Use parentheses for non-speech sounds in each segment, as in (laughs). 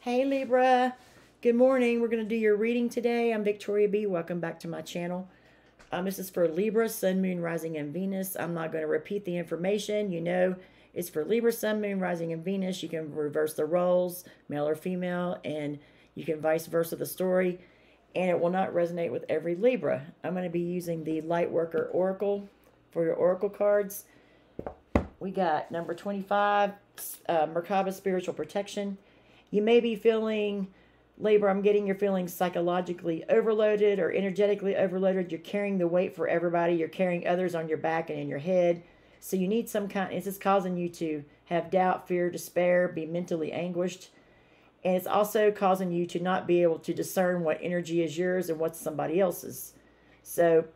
Hey Libra, good morning. We're going to do your reading today. I'm Victoria Bee. Welcome back to my channel. Um, this is for Libra, Sun, Moon, Rising, and Venus. I'm not going to repeat the information. You know, it's for Libra, Sun, Moon, Rising, and Venus. You can reverse the roles, male or female, and you can vice versa the story. And it will not resonate with every Libra. I'm going to be using the Lightworker Oracle for your Oracle cards. We got number 25, uh, Merkaba Spiritual Protection. You may be feeling, Libra, I'm getting you're feeling psychologically overloaded or energetically overloaded. You're carrying the weight for everybody. You're carrying others on your back and in your head. So you need some kind, this is causing you to have doubt, fear, despair, be mentally anguished. And it's also causing you to not be able to discern what energy is yours and what's somebody else's. So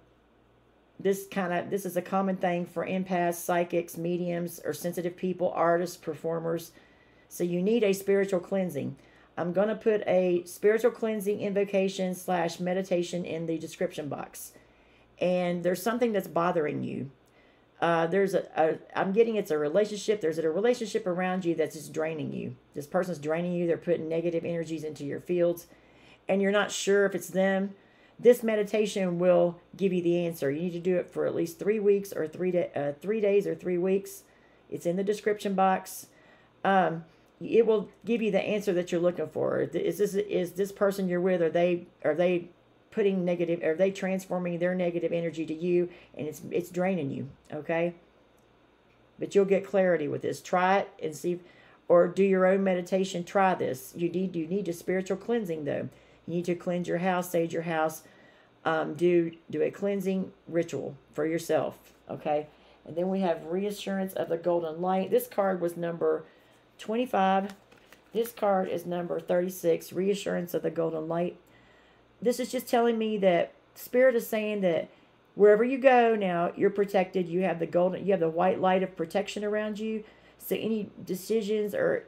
this kind of this is a common thing for empaths, psychics, mediums, or sensitive people, artists, performers. So you need a spiritual cleansing. I'm going to put a spiritual cleansing invocation slash meditation in the description box. And there's something that's bothering you. Uh, there's a, a, I'm getting it's a relationship. There's a relationship around you that's just draining you. This person's draining you. They're putting negative energies into your fields. And you're not sure if it's them. This meditation will give you the answer. You need to do it for at least three weeks or three, day, uh, three days or three weeks. It's in the description box. Um, it will give you the answer that you're looking for. Is this is this person you're with? Are they are they putting negative? Are they transforming their negative energy to you, and it's it's draining you? Okay. But you'll get clarity with this. Try it and see, or do your own meditation. Try this. You need you need a spiritual cleansing though. You need to cleanse your house, sage your house. Um, do do a cleansing ritual for yourself. Okay. And then we have reassurance of the golden light. This card was number 25. This card is number 36, Reassurance of the Golden Light. This is just telling me that Spirit is saying that wherever you go now, you're protected. You have the golden, you have the white light of protection around you. So any decisions or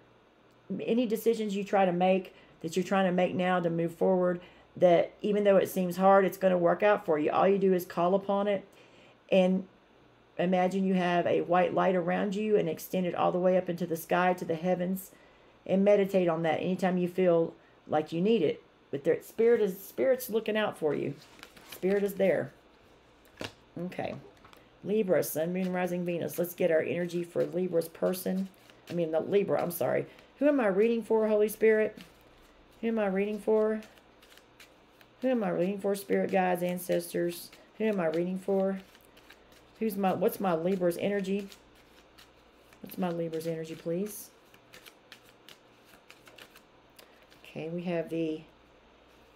any decisions you try to make that you're trying to make now to move forward, that even though it seems hard, it's going to work out for you. All you do is call upon it and imagine you have a white light around you and extend it all the way up into the sky to the heavens and meditate on that anytime you feel like you need it. But their spirit is spirit's looking out for you. Spirit is there. Okay. Libra sun moon rising venus. Let's get our energy for libra's person. I mean the libra i'm sorry. Who am i reading for holy spirit? Who am i reading for? Who am i reading for spirit guides ancestors? Who am i reading for Who's my, what's my Libra's energy? What's my Libra's energy, please? Okay, we have the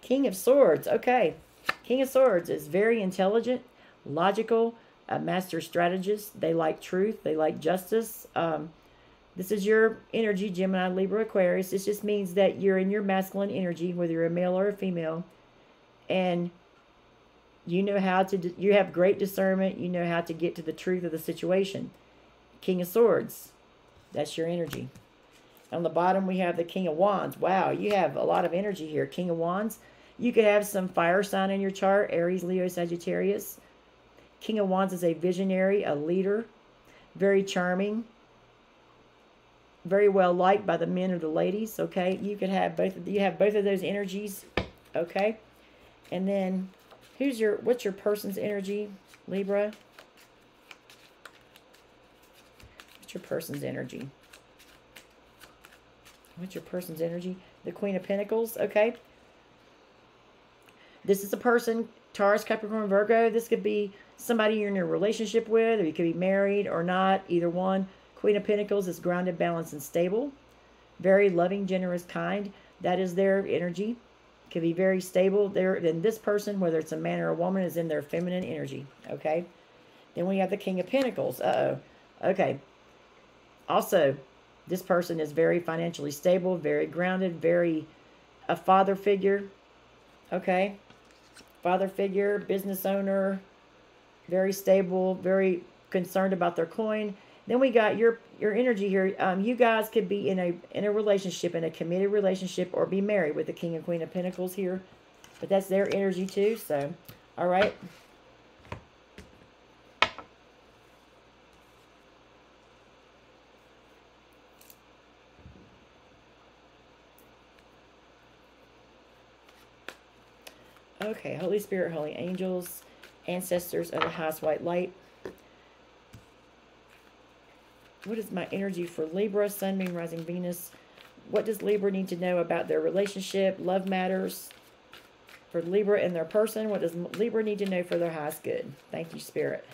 King of Swords. Okay, King of Swords is very intelligent, logical, a master strategist. They like truth. They like justice. Um, this is your energy, Gemini, Libra, Aquarius. This just means that you're in your masculine energy, whether you're a male or a female. And you know how to, you have great discernment. You know how to get to the truth of the situation. King of Swords, that's your energy. On the bottom, we have the King of Wands. Wow, you have a lot of energy here. King of Wands. You could have some fire sign in your chart. Aries, Leo, Sagittarius. King of Wands is a visionary, a leader. Very charming. Very well liked by the men or the ladies. Okay, you could have both. You have both of those energies. Okay, and then Who's your, what's your person's energy, Libra? What's your person's energy? What's your person's energy? The Queen of Pentacles, okay. This is a person, Taurus, Capricorn, Virgo. This could be somebody you're in a relationship with, or you could be married or not, either one. Queen of Pentacles is grounded, balanced, and stable. Very loving, generous, kind. That is their energy can be very stable. There, then this person, whether it's a man or a woman, is in their feminine energy. Okay. Then we have the King of Pentacles. Uh oh. Okay. Also, this person is very financially stable, very grounded, very a father figure. Okay. Father figure, business owner, very stable, very concerned about their coin. Then we got your your energy here. Um, you guys could be in a in a relationship, in a committed relationship, or be married with the King and Queen of Pentacles here. But that's their energy too. So, all right. Okay, Holy Spirit, Holy Angels, Ancestors of the Highest White Light. What is my energy for Libra, Sun, Moon, Rising, Venus? What does Libra need to know about their relationship, love matters, for Libra and their person? What does Libra need to know for their highest good? Thank you, Spirit.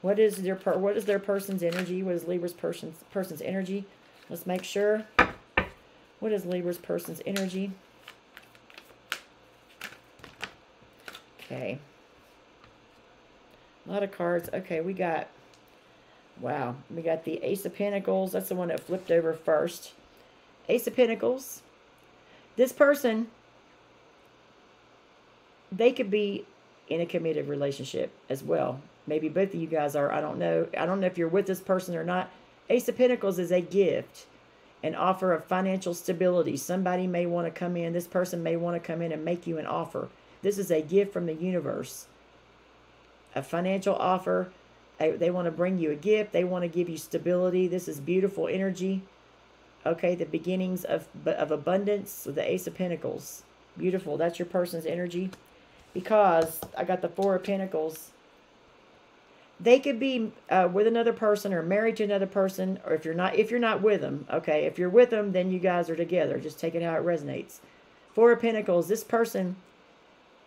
What is their per what is their person's energy? What is Libra's person's person's energy? Let's make sure. What is Libra's person's energy? Okay. A lot of cards. Okay, we got, wow, we got the Ace of Pentacles. That's the one that flipped over first. Ace of Pentacles. This person, they could be in a committed relationship as well. Maybe both of you guys are. I don't know. I don't know if you're with this person or not. Ace of Pentacles is a gift, an offer of financial stability. Somebody may want to come in. This person may want to come in and make you an offer. This is a gift from the universe. A financial offer. They want to bring you a gift. They want to give you stability. This is beautiful energy. Okay, the beginnings of, of abundance with the Ace of Pentacles. Beautiful. That's your person's energy. Because I got the Four of Pentacles. They could be uh, with another person or married to another person. Or if you're not, if you're not with them, okay. If you're with them, then you guys are together. Just take it how it resonates. Four of Pentacles. This person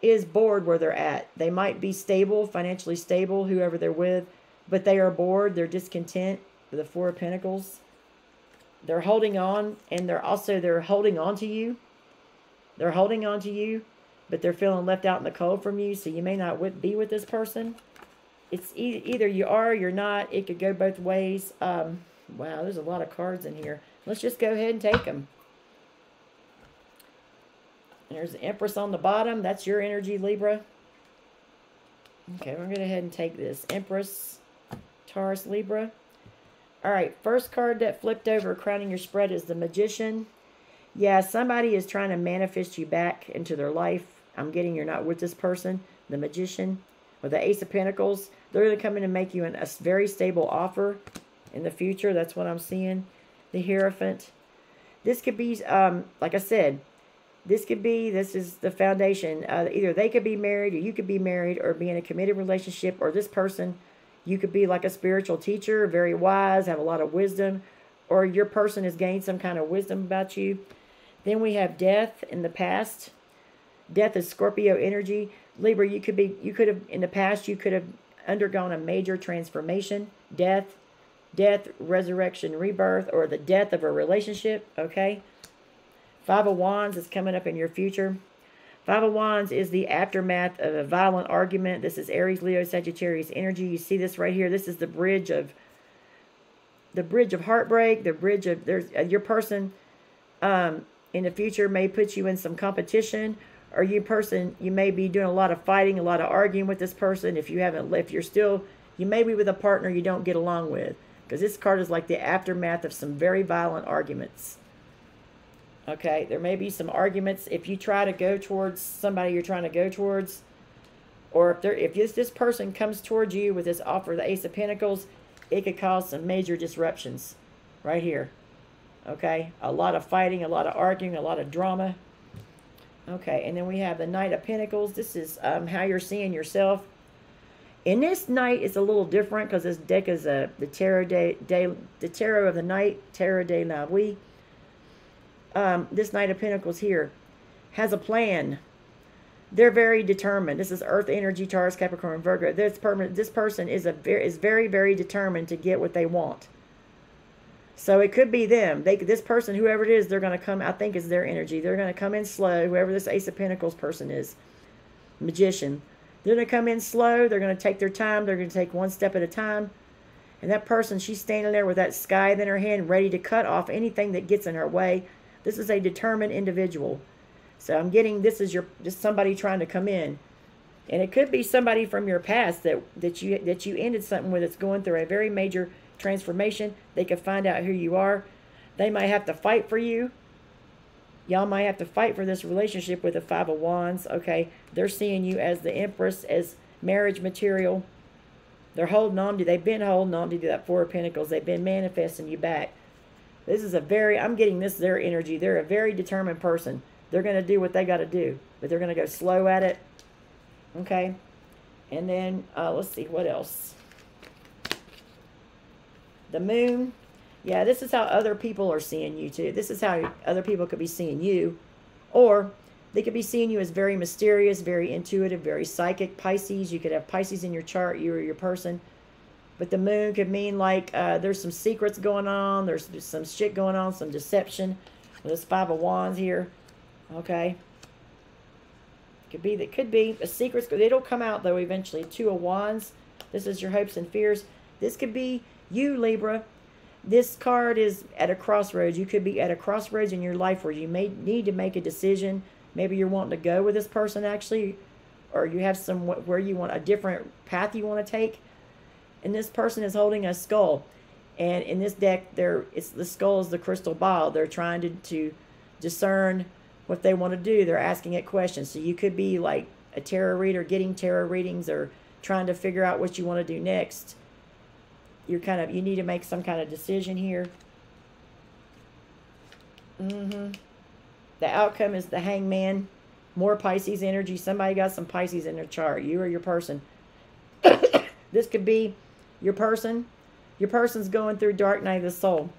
is bored where they're at. They might be stable, financially stable, whoever they're with, but they are bored. They're discontent. With the Four of Pentacles. They're holding on, and they're also they're holding on to you. They're holding on to you, but they're feeling left out in the cold from you. So you may not be with this person. It's e either you are or you're not. It could go both ways. Um, wow, there's a lot of cards in here. Let's just go ahead and take them. There's the Empress on the bottom. That's your energy, Libra. Okay, we're going to go ahead and take this. Empress, Taurus, Libra. All right, first card that flipped over, crowning your spread, is the Magician. Yeah, somebody is trying to manifest you back into their life. I'm getting you're not with this person. The Magician with the Ace of Pentacles. They're going to come in and make you an, a very stable offer in the future. That's what I'm seeing. The Hierophant. This could be, um, like I said, this could be, this is the foundation. Uh, either they could be married or you could be married or be in a committed relationship or this person, you could be like a spiritual teacher, very wise, have a lot of wisdom, or your person has gained some kind of wisdom about you. Then we have death in the past. Death is Scorpio energy. Libra, you could be, you could have, in the past, you could have undergone a major transformation, death, death, resurrection, rebirth, or the death of a relationship, okay? Five of Wands is coming up in your future. Five of Wands is the aftermath of a violent argument. This is Aries, Leo, Sagittarius energy. You see this right here. This is the bridge of the bridge of heartbreak. The bridge of there's uh, your person um, in the future may put you in some competition, or you person you may be doing a lot of fighting, a lot of arguing with this person. If you haven't, if you're still, you may be with a partner you don't get along with, because this card is like the aftermath of some very violent arguments. Okay, there may be some arguments if you try to go towards somebody you're trying to go towards, or if there if this this person comes towards you with this offer, the Ace of Pentacles, it could cause some major disruptions, right here. Okay, a lot of fighting, a lot of arguing, a lot of drama. Okay, and then we have the Knight of Pentacles. This is um, how you're seeing yourself. In this Knight, it's a little different because this deck is a the tarot de, de the tarot of the night, tarot de la nuit um, this Knight of Pentacles here has a plan. They're very determined. This is Earth energy, Taurus, Capricorn, Virgo. This, this person is a very, is very, very determined to get what they want. So it could be them. They, this person, whoever it is, they're going to come. I think is their energy. They're going to come in slow. Whoever this Ace of Pentacles person is, magician. They're going to come in slow. They're going to take their time. They're going to take one step at a time. And that person, she's standing there with that scythe in her hand, ready to cut off anything that gets in her way this is a determined individual. So I'm getting this is your just somebody trying to come in. And it could be somebody from your past that, that you that you ended something with that's going through a very major transformation. They could find out who you are. They might have to fight for you. Y'all might have to fight for this relationship with the Five of Wands. Okay. They're seeing you as the Empress, as marriage material. They're holding on to, they've been holding on to that Four of Pentacles. They've been manifesting you back. This is a very, I'm getting this, their energy. They're a very determined person. They're going to do what they got to do, but they're going to go slow at it. Okay. And then, uh, let's see, what else? The moon. Yeah, this is how other people are seeing you, too. This is how other people could be seeing you. Or they could be seeing you as very mysterious, very intuitive, very psychic. Pisces, you could have Pisces in your chart, you or your person. But the moon could mean like uh, there's some secrets going on, there's, some shit going on, some deception. With this Five of Wands here. Okay. Could be that could be a secret. It'll come out though eventually. Two of Wands. This is your hopes and fears. This could be you, Libra. This card is at a crossroads. You could be at a crossroads in your life where you may need to make a decision. Maybe you're wanting to go with this person actually, or you have some where you want a different path you want to take. And this person is holding a skull. And in this deck, there it's the skull is the crystal ball. They're trying to, to discern what they want to do. They're asking it questions. So you could be like a tarot reader getting tarot readings or trying to figure out what you want to do next. You're kind of you need to make some kind of decision here. Mm-hmm. The outcome is the hangman. More Pisces energy. Somebody got some Pisces in their chart. You or your person. (coughs) this could be your person. Your person's going through dark night of the soul.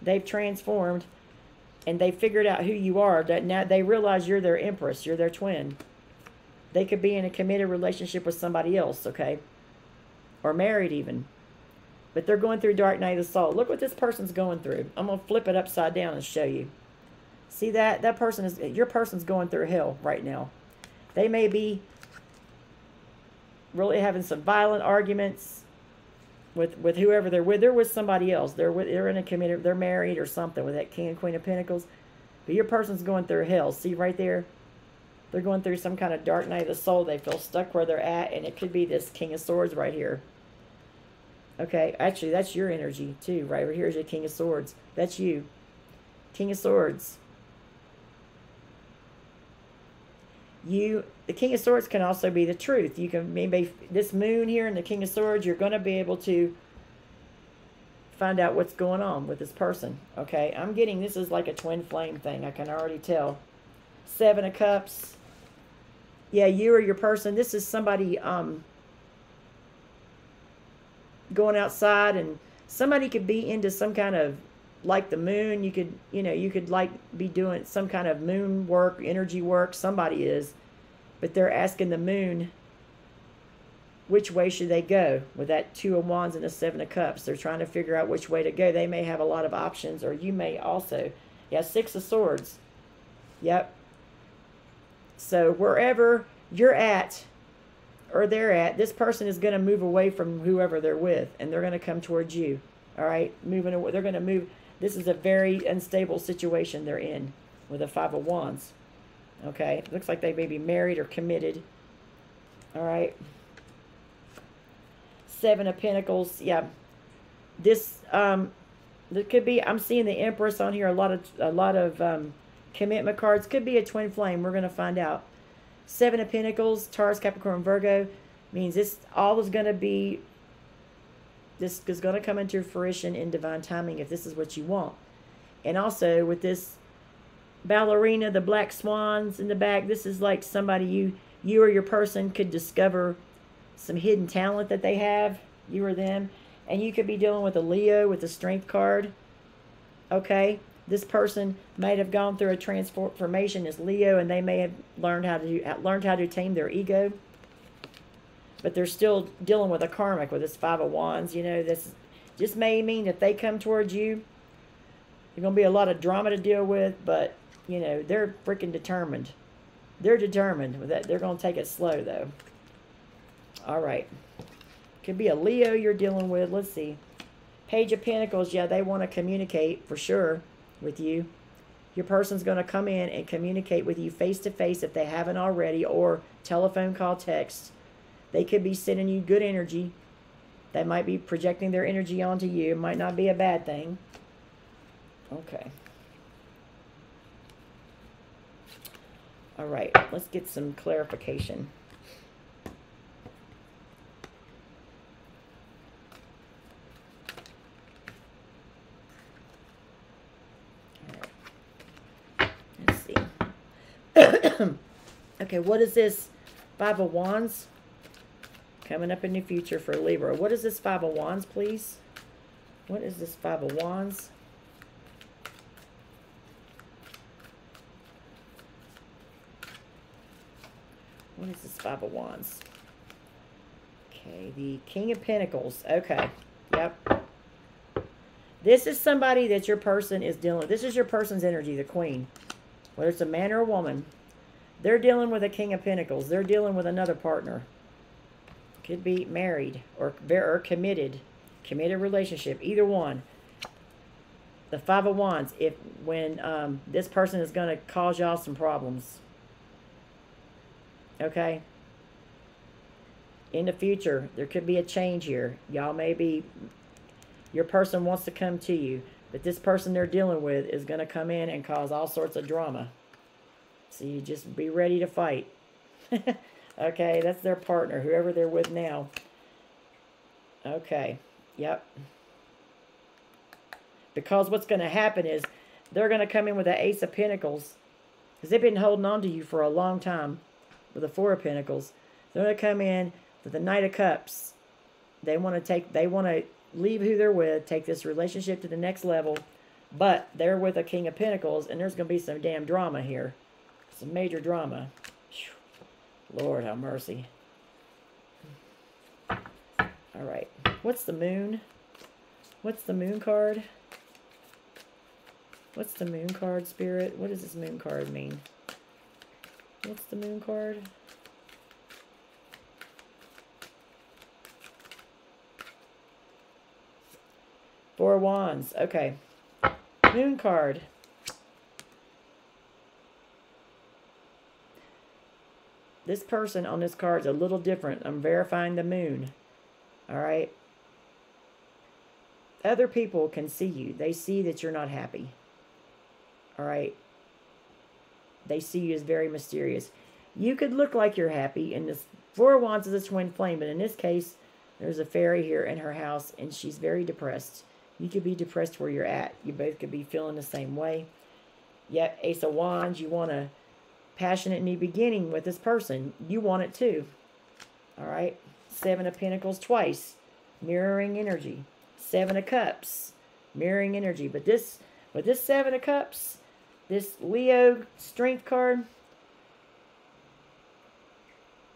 They've transformed and they figured out who you are. That now they realize you're their empress, you're their twin. They could be in a committed relationship with somebody else, okay? Or married even. But they're going through dark night of the soul. Look what this person's going through. I'm going to flip it upside down and show you. See that? That person is, your person's going through hell right now. They may be really having some violent arguments with with whoever they're with. They're with somebody else. They're with they're in a committed. They're married or something with that King and Queen of Pentacles. But your person's going through hell. See right there. They're going through some kind of dark night of the soul. They feel stuck where they're at, and it could be this King of Swords right here. Okay, actually, that's your energy too. Right over here is your King of Swords. That's you. King of Swords. You the king of swords can also be the truth. You can maybe this moon here and the king of swords you're going to be able to find out what's going on with this person okay? I'm getting this is like a twin flame thing i can already tell. Seven of cups. Yeah you or your person this is somebody um going outside and somebody could be into some kind of like the moon you could you know you could like be doing some kind of moon work energy work somebody is but they're asking the moon which way should they go? With that two of wands and the seven of cups they're trying to figure out which way to go. They may have a lot of options or you may also. Yeah six of swords. Yep. So wherever you're at or they're at this person is going to move away from whoever they're with and they're going to come towards you. All right? Moving away they're going to move this is a very unstable situation they're in with a five of wands Okay, looks like they may be married or committed. All right. Seven of Pentacles. Yeah. This um there could be I'm seeing the Empress on here, a lot of a lot of um commitment cards. Could be a twin flame. We're gonna find out. Seven of Pentacles, Taurus, Capricorn, Virgo means this all is gonna be this is gonna come into fruition in divine timing if this is what you want. And also with this ballerina, the black swans in the back. This is like somebody you you or your person could discover some hidden talent that they have, you or them. And you could be dealing with a Leo with a strength card. Okay? This person might have gone through a transformation as Leo and they may have learned how to learned how to tame their ego. But they're still dealing with a karmic with this five of wands. You know, this just may mean that they come towards you. There's to be a lot of drama to deal with, but you know, they're freaking determined. They're determined that. They're going to take it slow, though. All right. Could be a Leo you're dealing with. Let's see. Page of Pentacles. Yeah, they want to communicate for sure with you. Your person's going to come in and communicate with you face-to-face -face if they haven't already or telephone call, text. They could be sending you good energy. They might be projecting their energy onto you. It might not be a bad thing. Okay. All right, let's get some clarification. Let's see. (coughs) okay, what is this Five of Wands? Coming up in the future for Libra. What is this Five of Wands, please? What is this Five of Wands? What is this Five of Wands? Okay, the King of Pentacles. Okay, yep. This is somebody that your person is dealing with. This is your person's energy, the Queen. Whether it's a man or a woman. They're dealing with a King of Pentacles. They're dealing with another partner. Could be married or, or committed. Committed relationship. Either one. The Five of Wands. If when um, this person is going to cause y'all some problems. Okay? In the future, there could be a change here. Y'all may be, your person wants to come to you, but this person they're dealing with is going to come in and cause all sorts of drama. So you just be ready to fight. (laughs) okay, that's their partner, whoever they're with now. Okay, yep. Because what's going to happen is they're going to come in with the Ace of Pentacles. Because they've been holding on to you for a long time with the Four of Pentacles. They're going to come in with the Knight of Cups. They want to take, they want to leave who they're with, take this relationship to the next level. But they're with a King of Pentacles, and there's going to be some damn drama here. Some major drama. Lord have mercy. All right. What's the moon? What's the moon card? What's the moon card, Spirit? What does this moon card mean? What's the moon card? Four Wands. Okay. Moon card. This person on this card is a little different. I'm verifying the moon. All right. Other people can see you. They see that you're not happy. All right. They see you as very mysterious. You could look like you're happy, and this Four of Wands is a twin flame, but in this case, there's a fairy here in her house, and she's very depressed. You could be depressed where you're at. You both could be feeling the same way. Yet, Ace of Wands, you want a passionate new beginning with this person. You want it too. All right. Seven of Pentacles twice. Mirroring energy. Seven of Cups. Mirroring energy. But this, with this Seven of Cups, this Leo strength card,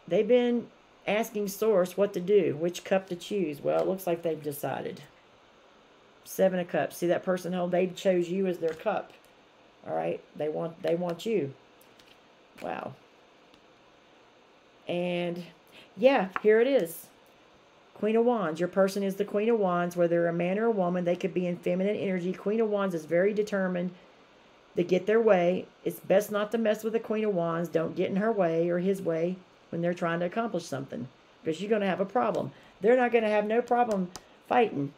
they've been asking Source what to do, which cup to choose. Well, it looks like they've decided. Seven of Cups. See that person hold? They chose you as their cup. All right. They want they want you. Wow. And yeah, here it is. Queen of Wands. Your person is the Queen of Wands. Whether a man or a woman, they could be in feminine energy. Queen of Wands is very determined to get their way. It's best not to mess with the Queen of Wands. Don't get in her way or his way when they're trying to accomplish something because you're going to have a problem. They're not going to have no problem fighting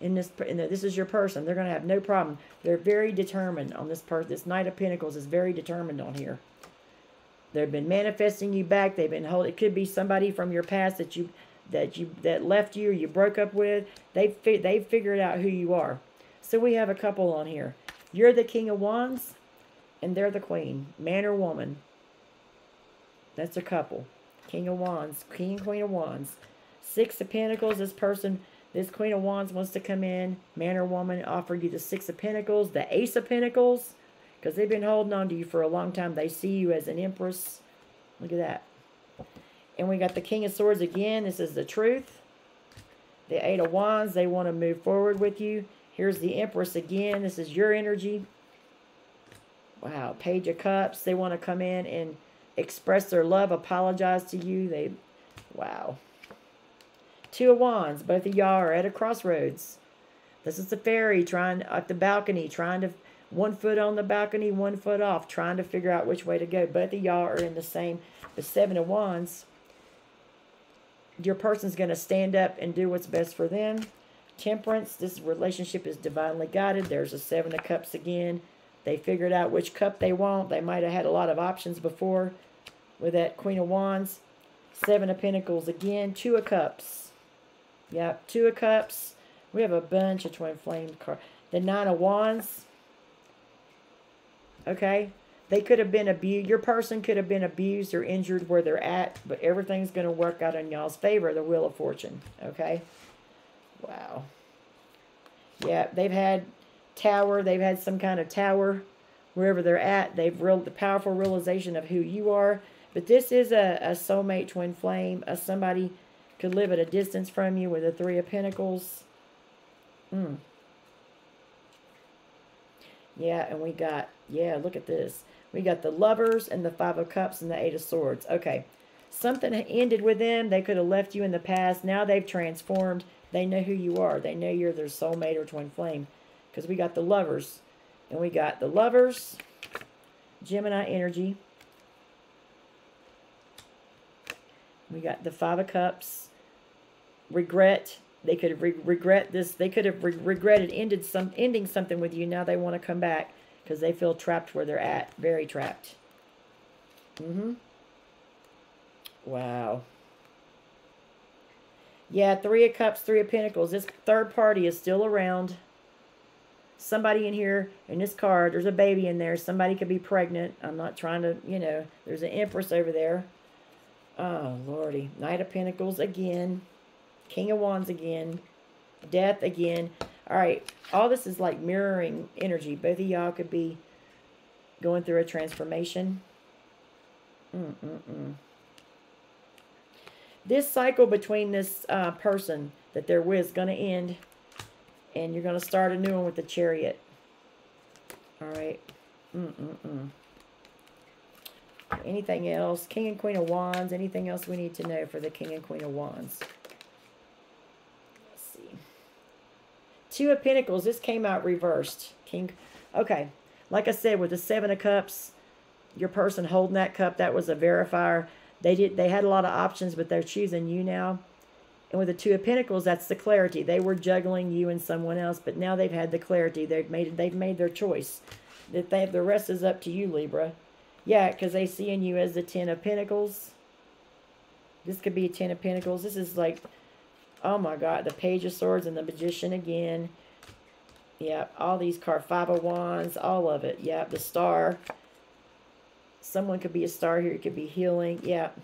in this in the, this is your person. They're going to have no problem. They're very determined on this part. This Knight of Pentacles is very determined on here. They've been manifesting you back. They've been holding. It could be somebody from your past that you that you that left you or you broke up with. They they've figured out who you are. So we have a couple on here. You're the King of Wands, and they're the Queen, man or woman. That's a couple. King of Wands, King and Queen of Wands. Six of Pentacles, this person, this Queen of Wands wants to come in, man or woman, offer you the Six of Pentacles, the Ace of Pentacles, because they've been holding on to you for a long time. They see you as an Empress. Look at that. And we got the King of Swords again. This is the truth. The Eight of Wands, they want to move forward with you. Here's the Empress again. This is your energy. Wow. Page of Cups. They want to come in and express their love, apologize to you. They, wow. Two of Wands. Both of y'all are at a crossroads. This is the fairy trying at the balcony, trying to one foot on the balcony, one foot off, trying to figure out which way to go. Both of y'all are in the same. The Seven of Wands. Your person's going to stand up and do what's best for them. Temperance. This relationship is divinely guided. There's a Seven of Cups again. They figured out which cup they want. They might have had a lot of options before with that Queen of Wands. Seven of Pentacles again. Two of Cups. Yep, Two of Cups. We have a bunch of Twin Flame cards. The Nine of Wands. Okay. They could have been abused. Your person could have been abused or injured where they're at, but everything's going to work out in y'all's favor, the Wheel of Fortune. Okay? Wow. Yeah, they've had tower. They've had some kind of tower wherever they're at. They've real the powerful realization of who you are. But this is a, a soulmate twin flame. A somebody could live at a distance from you with the Three of Pentacles. Hmm. Yeah, and we got, yeah, look at this. We got the lovers and the five of cups and the eight of swords. Okay. Something ended with them. They could have left you in the past. Now they've transformed. They know who you are. They know you're their soulmate or twin flame. Because we got the lovers. And we got the lovers. Gemini energy. We got the five of cups. Regret. They could have re regret this. They could have re regretted ended some ending something with you. Now they want to come back because they feel trapped where they're at. Very trapped. Mm-hmm. Wow. Yeah, Three of Cups, Three of Pentacles. This third party is still around. Somebody in here, in this card, there's a baby in there. Somebody could be pregnant. I'm not trying to, you know, there's an Empress over there. Oh, Lordy. Knight of Pentacles again. King of Wands again. Death again. All right, all this is like mirroring energy. Both of y'all could be going through a transformation. Mm -mm -mm. This cycle between this uh, person that they're with is going to end. And you're going to start a new one with the chariot. All right. Anything else? King and Queen of Wands. Anything else we need to know for the King and Queen of Wands? Two of Pentacles. This came out reversed. King. Okay. Like I said, with the Seven of Cups, your person holding that cup, that was a verifier. They did. They had a lot of options, but they're choosing you now. And with the Two of Pentacles, that's the clarity. They were juggling you and someone else, but now they've had the clarity. They've made they've made their choice. That they have the rest is up to you, Libra. Yeah, because they see in you as the Ten of Pentacles. This could be a Ten of Pentacles. This is like Oh my God, the Page of Swords and the Magician again. Yep, all these cards, Five of Wands, all of it. Yep, the Star. Someone could be a star here. It could be healing. Yep.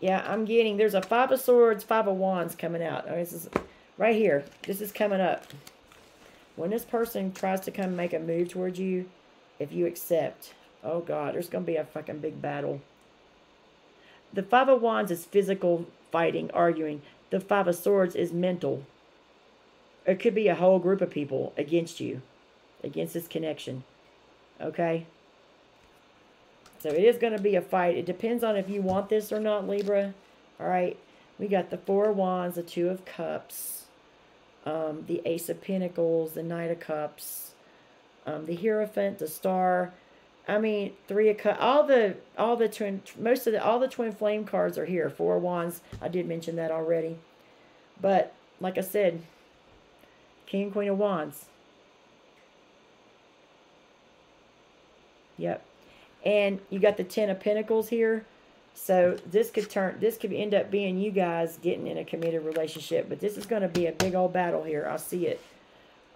Yeah, I'm getting, there's a Five of Swords, Five of Wands coming out. Oh, this is right here. This is coming up. When this person tries to come make a move towards you, if you accept, oh God, there's going to be a fucking big battle. The Five of Wands is physical fighting, arguing. The Five of Swords is mental. It could be a whole group of people against you, against this connection. Okay? So it is going to be a fight. It depends on if you want this or not, Libra. All right? We got the Four of Wands, the Two of Cups, um, the Ace of Pentacles, the Knight of Cups, um, the Hierophant, the Star, I mean, three of cups. All the all the twin most of the all the twin flame cards are here. Four wands. I did mention that already. But like I said, King Queen of Wands. Yep. And you got the Ten of Pentacles here. So this could turn this could end up being you guys getting in a committed relationship. But this is going to be a big old battle here. I see it.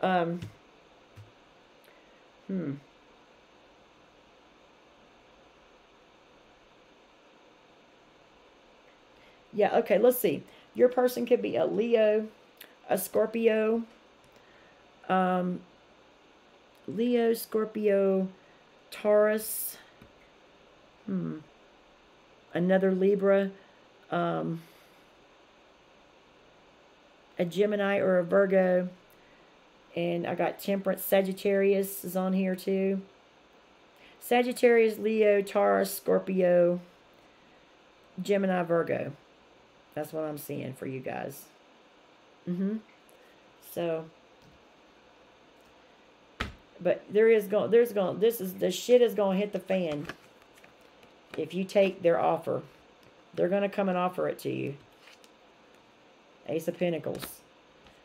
Um Hmm. Yeah, okay, let's see. Your person could be a Leo, a Scorpio, um, Leo, Scorpio, Taurus, hmm, another Libra, um, a Gemini or a Virgo, and I got Temperance, Sagittarius is on here too. Sagittarius, Leo, Taurus, Scorpio, Gemini, Virgo. That's what I'm seeing for you guys. Mm-hmm. So, but there is going, there's going, this is, the shit is going to hit the fan if you take their offer. They're going to come and offer it to you. Ace of Pentacles.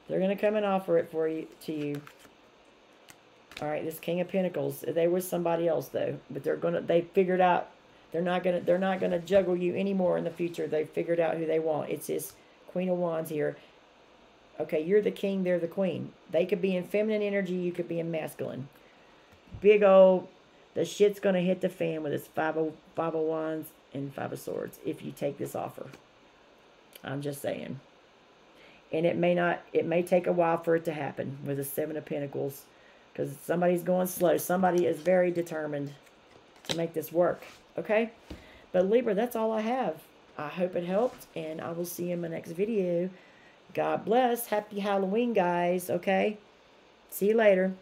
They're going to come and offer it for you, to you. All right, this King of Pentacles. They were somebody else, though. But they're going to, they figured out they're not gonna they're not gonna juggle you anymore in the future. They've figured out who they want. It's this Queen of Wands here. Okay, you're the king, they're the queen. They could be in feminine energy, you could be in masculine. Big old the shit's going to hit the fan with this 5 of, five of Wands and Five of Swords if you take this offer. I'm just saying. And it may not, it may take a while for it to happen with the Seven of Pentacles because somebody's going slow. Somebody is very determined to make this work. Okay? But Libra, that's all I have. I hope it helped, and I will see you in my next video. God bless. Happy Halloween, guys. Okay? See you later.